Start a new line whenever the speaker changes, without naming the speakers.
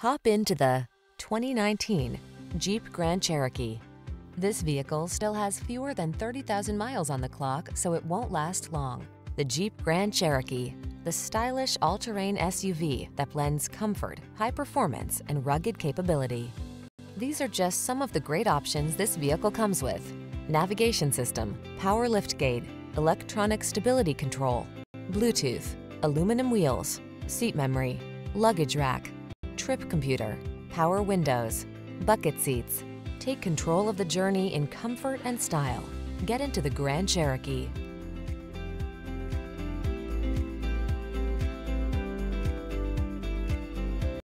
Hop into the 2019 Jeep Grand Cherokee. This vehicle still has fewer than 30,000 miles on the clock, so it won't last long. The Jeep Grand Cherokee, the stylish all-terrain SUV that blends comfort, high performance, and rugged capability. These are just some of the great options this vehicle comes with. Navigation system, power liftgate, electronic stability control, Bluetooth, aluminum wheels, seat memory, luggage rack, trip computer, power windows, bucket seats. Take control of the journey in comfort and style. Get into the Grand Cherokee.